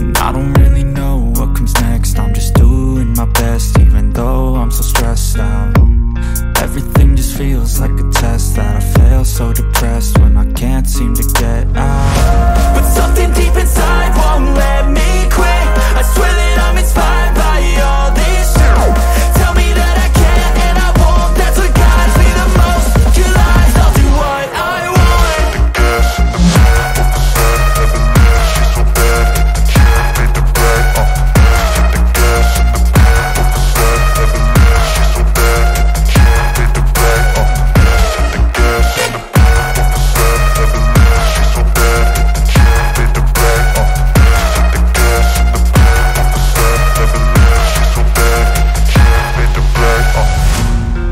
I don't really know what comes next. I'm just doing my best even though